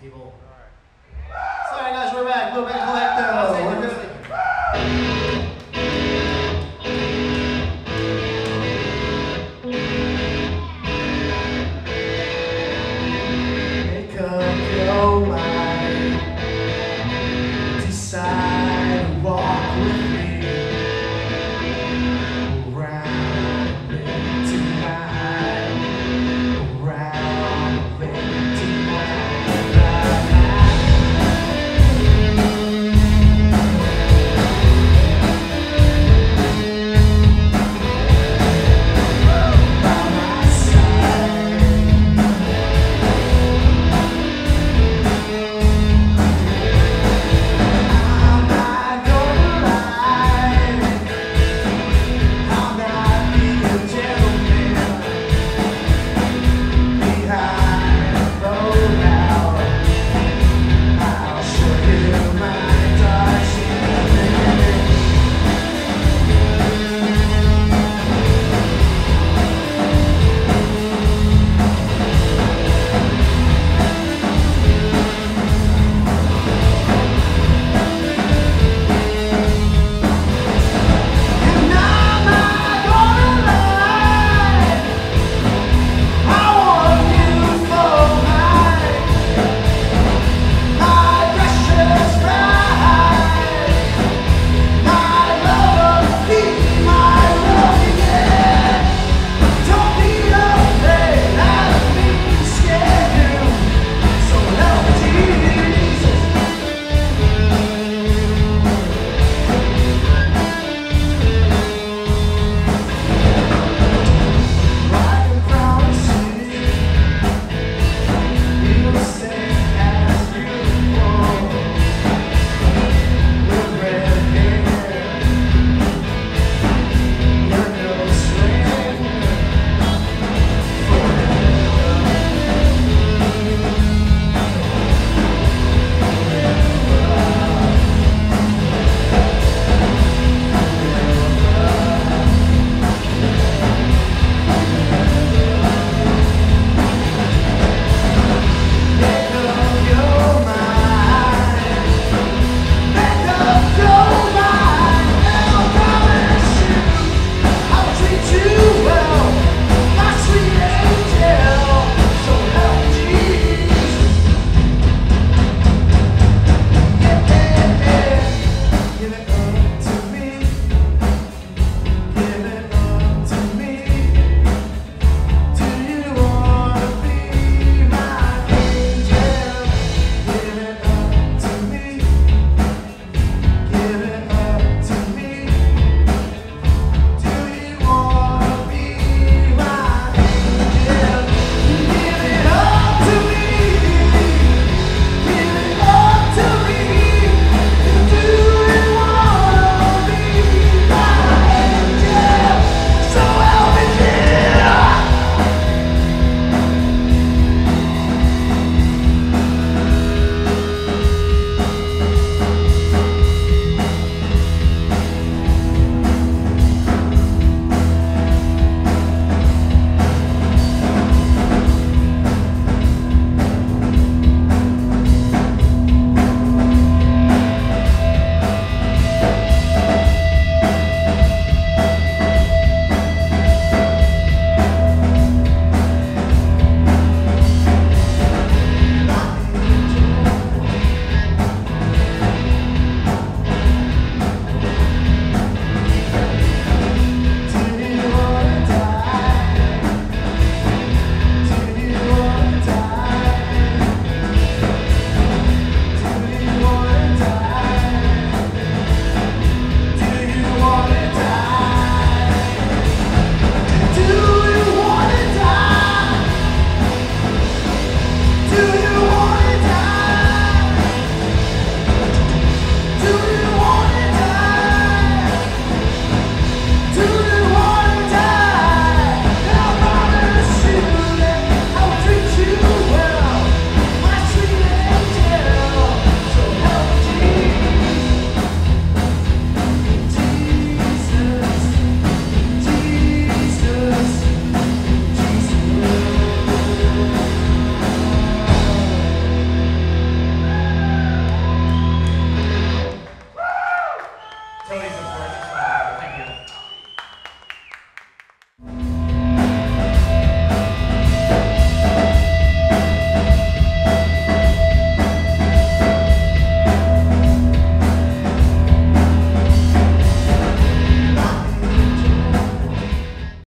people